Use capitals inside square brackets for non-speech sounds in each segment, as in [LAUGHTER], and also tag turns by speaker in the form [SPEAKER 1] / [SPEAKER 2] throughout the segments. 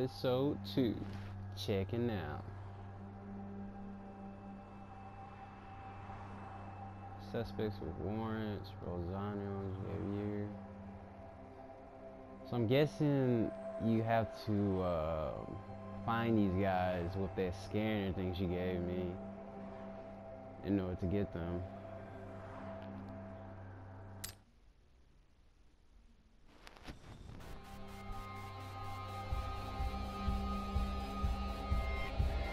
[SPEAKER 1] episode two. Checking out. Suspects with warrants, Rosario, Javier. So I'm guessing you have to uh, find these guys with that scanner thing she gave me in order to get them.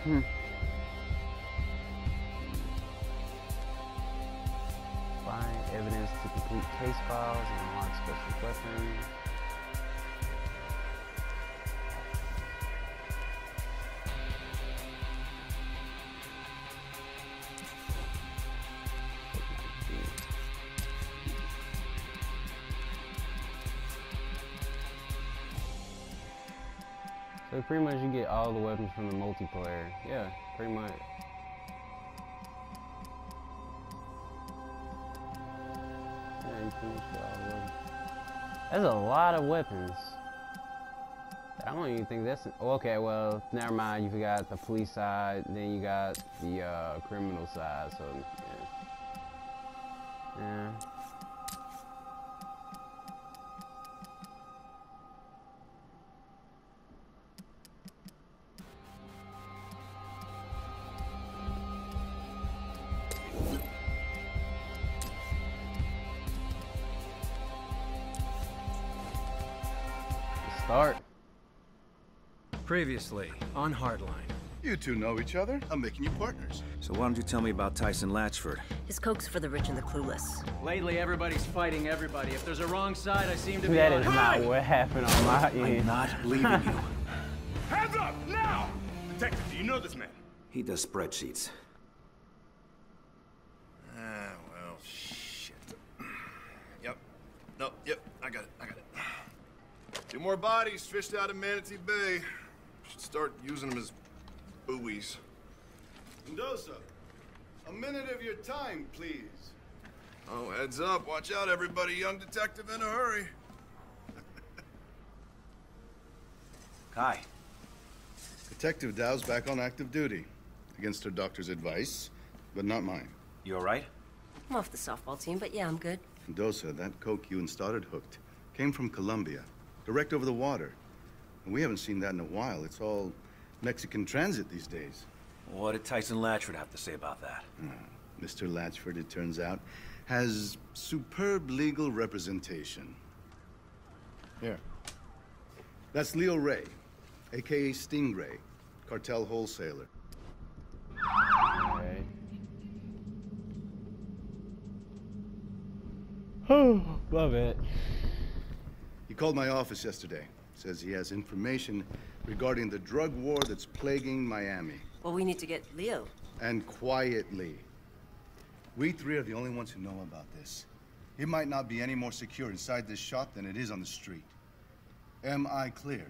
[SPEAKER 1] Hmm. So pretty much you get all the weapons from the multiplayer. Yeah, pretty much. Yeah, you pretty much get all the weapons. That's a lot of weapons. I don't even think that's okay. Well, never mind. You got the police side, then you got the uh, criminal side. So yeah, yeah.
[SPEAKER 2] Previously, on Hardline.
[SPEAKER 3] You two know each other. I'm making you partners.
[SPEAKER 2] So why don't you tell me about Tyson Latchford?
[SPEAKER 4] His coke's for the rich and the clueless.
[SPEAKER 5] Lately, everybody's fighting everybody. If there's a wrong side, I seem to be
[SPEAKER 1] That
[SPEAKER 5] on
[SPEAKER 1] is
[SPEAKER 5] it.
[SPEAKER 1] not what happened on my end.
[SPEAKER 2] I'm
[SPEAKER 1] end.
[SPEAKER 2] not [LAUGHS] leaving you.
[SPEAKER 3] Hands up, now! Detective, do you know this man?
[SPEAKER 2] He does spreadsheets.
[SPEAKER 3] Ah, well, shit. Yep. No, yep, I got it, I got it. Two more bodies fished out of Manatee Bay. Should start using them as buoys. Mendoza, a minute of your time, please. Oh, heads up. Watch out, everybody. Young detective in a hurry. [LAUGHS]
[SPEAKER 2] Khai,
[SPEAKER 3] Detective Dao's back on active duty. Against her doctor's advice, but not mine.
[SPEAKER 2] you alright?
[SPEAKER 4] I'm off the softball team, but yeah, I'm good.
[SPEAKER 3] Mendoza, that coke you and Stoddard hooked came from Colombia, direct over the water. And we haven't seen that in a while. It's all Mexican transit these days.
[SPEAKER 2] What did Tyson Latchford have to say about that? Hmm.
[SPEAKER 3] Mr. Latchford, it turns out, has superb legal representation. Here. That's Leo Ray, aka Stingray, cartel wholesaler.
[SPEAKER 1] Okay. Oh, [SIGHS] love it.
[SPEAKER 3] He called my office yesterday. Says he has information regarding the drug war that's plaguing Miami.
[SPEAKER 4] Well, we need to get Leo.
[SPEAKER 3] And quietly. We three are the only ones who know about this. It might not be any more secure inside this shop than it is on the street. Am I clear?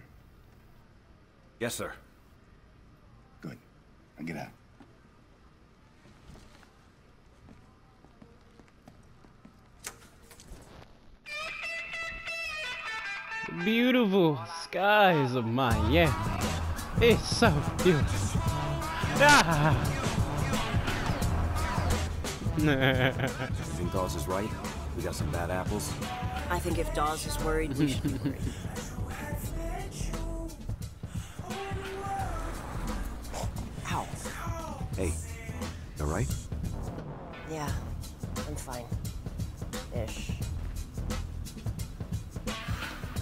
[SPEAKER 2] Yes, sir.
[SPEAKER 3] Good. Now get out.
[SPEAKER 1] Beautiful skies of Miami. It's so beautiful. Ah.
[SPEAKER 2] You think Dawes is right? We got some bad apples?
[SPEAKER 4] I think if Dawes is worried, we should be worried. [LAUGHS] Ow.
[SPEAKER 2] Hey, you alright?
[SPEAKER 4] Yeah, I'm fine.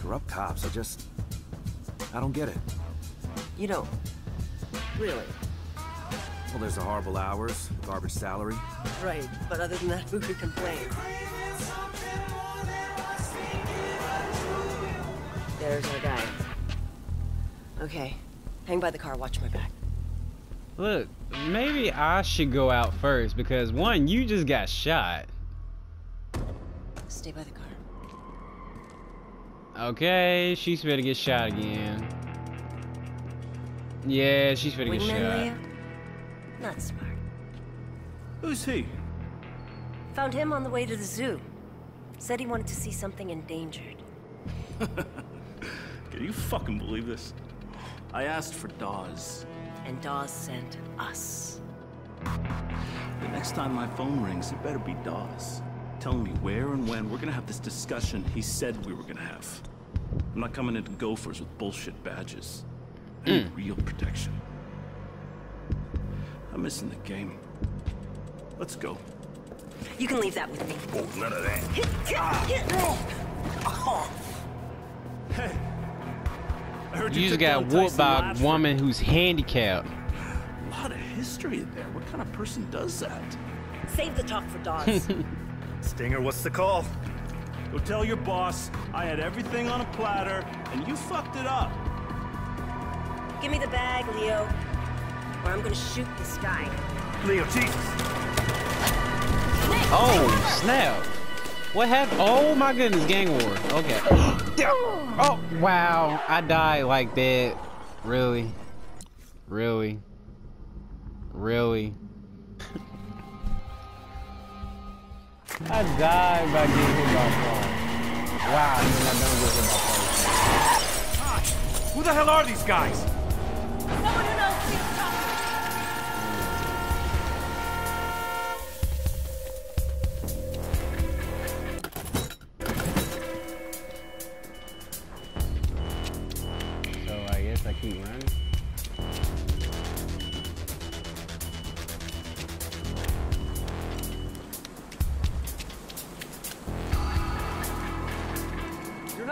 [SPEAKER 2] Corrupt cops, I just... I don't get it.
[SPEAKER 4] You don't. Really.
[SPEAKER 2] Well, there's the horrible hours, garbage salary.
[SPEAKER 4] Right, but other than that, who could complain? There's our guy. Okay. Hang by the car, watch my back.
[SPEAKER 1] Look, maybe I should go out first because one, you just got shot.
[SPEAKER 4] Stay by the car.
[SPEAKER 1] Okay, she's ready to get shot again. Yeah, she's ready to
[SPEAKER 4] get
[SPEAKER 1] shot.
[SPEAKER 4] Leia? Not smart.
[SPEAKER 2] Who's he?
[SPEAKER 4] Found him on the way to the zoo. Said he wanted to see something endangered. [LAUGHS]
[SPEAKER 6] Can you fucking believe this? I asked for Dawes.
[SPEAKER 4] And Dawes sent us.
[SPEAKER 6] The next time my phone rings, it better be Dawes. Telling me where and when we're gonna have this discussion he said we were gonna have. I'm not coming into Gophers with bullshit badges. I need mm. real protection. I'm missing the game. Let's go.
[SPEAKER 4] You can leave that with me.
[SPEAKER 2] Oh, none of that.
[SPEAKER 6] Hey! I heard
[SPEAKER 1] You
[SPEAKER 6] took
[SPEAKER 1] just got
[SPEAKER 6] down
[SPEAKER 1] whooped
[SPEAKER 6] Tyson
[SPEAKER 1] by a
[SPEAKER 6] Latchford.
[SPEAKER 1] woman who's handicapped.
[SPEAKER 6] A lot of history in there. What kind of person does that?
[SPEAKER 4] Save the talk for Dawes. [LAUGHS]
[SPEAKER 2] Stinger, what's the call?
[SPEAKER 6] Go tell your boss I had everything on a platter and you fucked it up.
[SPEAKER 4] Give me the bag, Leo. Or I'm gonna shoot this guy.
[SPEAKER 2] Leo, Jesus.
[SPEAKER 1] Oh, snap. What happened? Oh my goodness, gang war. Okay. Oh, wow. I died like that. Really? Really? Really? [LAUGHS] I died by getting hit by a car. Wow, and then I don't get hit by cars.
[SPEAKER 2] Who the hell are these guys?
[SPEAKER 4] Someone who knows, please.
[SPEAKER 1] So I guess I keep running.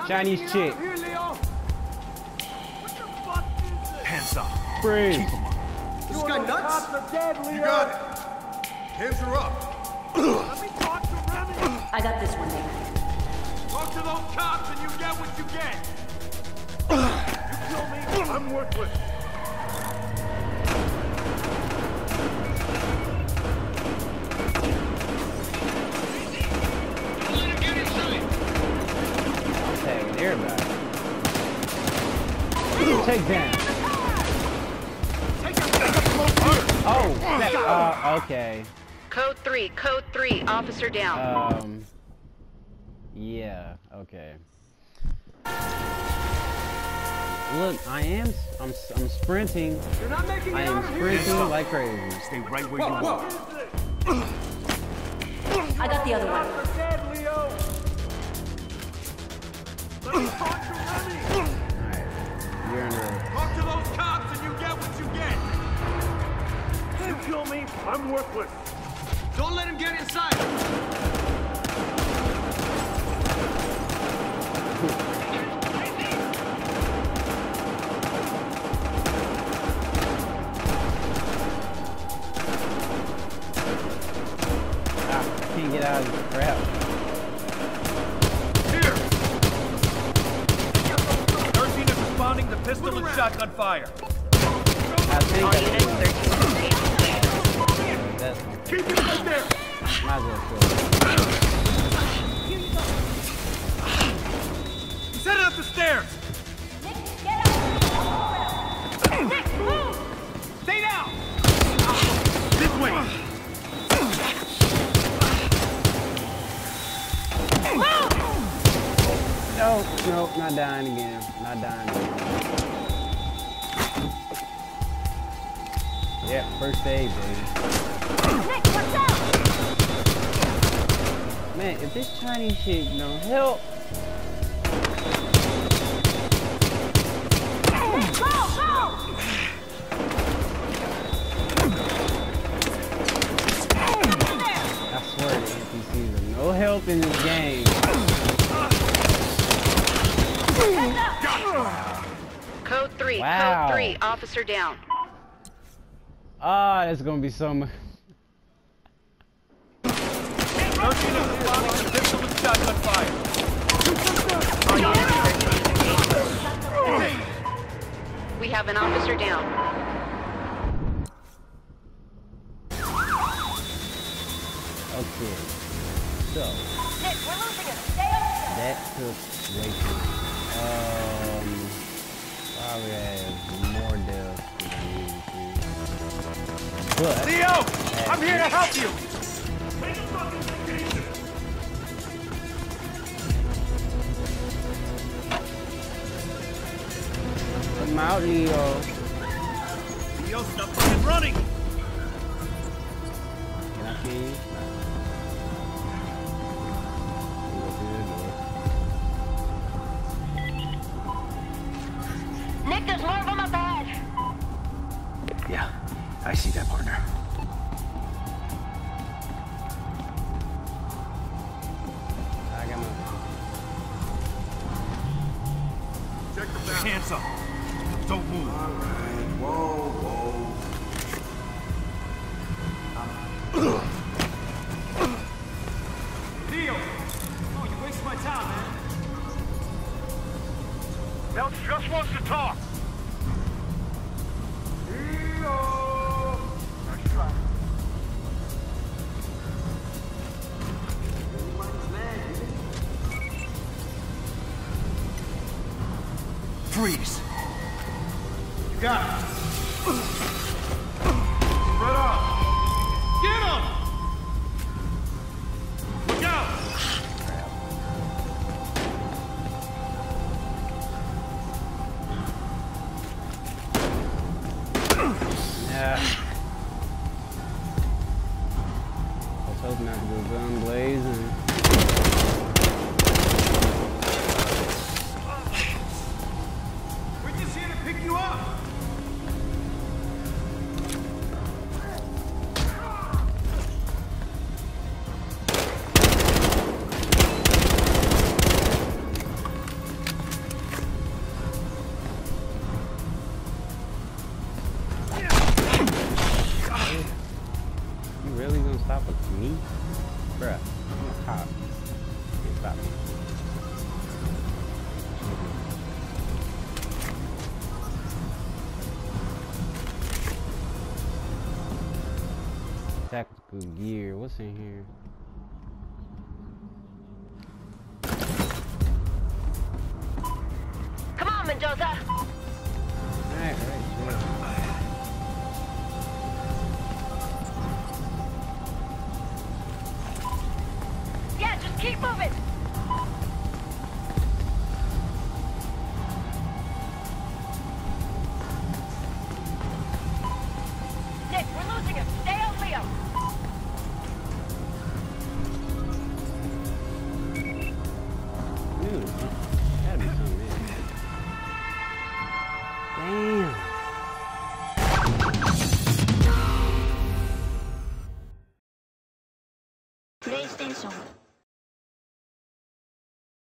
[SPEAKER 1] Chinese chick.
[SPEAKER 2] Hands up.
[SPEAKER 1] Free.
[SPEAKER 3] This guy nuts? You got it. Hands are up.
[SPEAKER 4] I got this one, Nate.
[SPEAKER 2] Talk to those cops and you get what you get. you kill me, I'm worthless.
[SPEAKER 1] I'm tagging everybody. Take down. Oh, snap. uh, okay.
[SPEAKER 7] Code 3, Code 3, officer down.
[SPEAKER 1] Um, yeah, okay. Look, I am, I'm, I'm sprinting.
[SPEAKER 2] You're not making
[SPEAKER 1] I am sprinting like crazy.
[SPEAKER 2] Stay right where you are.
[SPEAKER 4] I got the other one.
[SPEAKER 2] I'm worthless.
[SPEAKER 5] Don't let him get inside.
[SPEAKER 1] Ah, can't get out of this crap.
[SPEAKER 2] Responding to shotgun fire.
[SPEAKER 1] I think
[SPEAKER 7] All
[SPEAKER 1] I
[SPEAKER 7] units, 13
[SPEAKER 1] that's
[SPEAKER 2] Keep it right there.
[SPEAKER 1] might as well kill him.
[SPEAKER 2] He's headed up the stairs. Stay down. This way.
[SPEAKER 1] No, no, not dying again. Not dying again. Yeah, first aid, baby. Man, if this Chinese shit don't help. I swear the NPCs are no help in this game.
[SPEAKER 7] Code 3,
[SPEAKER 1] Wow.
[SPEAKER 7] Code 3, officer down.
[SPEAKER 1] Ah, that's gonna be so much.
[SPEAKER 2] 13 is responding to pistol and shotgun.
[SPEAKER 7] We have an officer down.
[SPEAKER 1] Okay. So. That took way too Um. Probably But.
[SPEAKER 2] Leo, I'm here to help you.
[SPEAKER 1] My out, Leo.
[SPEAKER 6] Leo, stop fucking running!
[SPEAKER 1] Can I see
[SPEAKER 3] back.
[SPEAKER 6] Hands up! Don't move!
[SPEAKER 3] Whoa, whoa.
[SPEAKER 5] Leo! Oh, you wasted my time, man.
[SPEAKER 2] Melch just wants to talk.
[SPEAKER 6] Freeze!
[SPEAKER 2] You got it. Spread out.
[SPEAKER 5] Get him!
[SPEAKER 2] Look out.
[SPEAKER 1] Yeah. I was hoping not to go gun blazing. Stop with me? Bruh, I'm a cop. You stop me. Tactical gear, what's in here?
[SPEAKER 8] Come on, Mendoza.
[SPEAKER 1] Alright,
[SPEAKER 8] keep moving.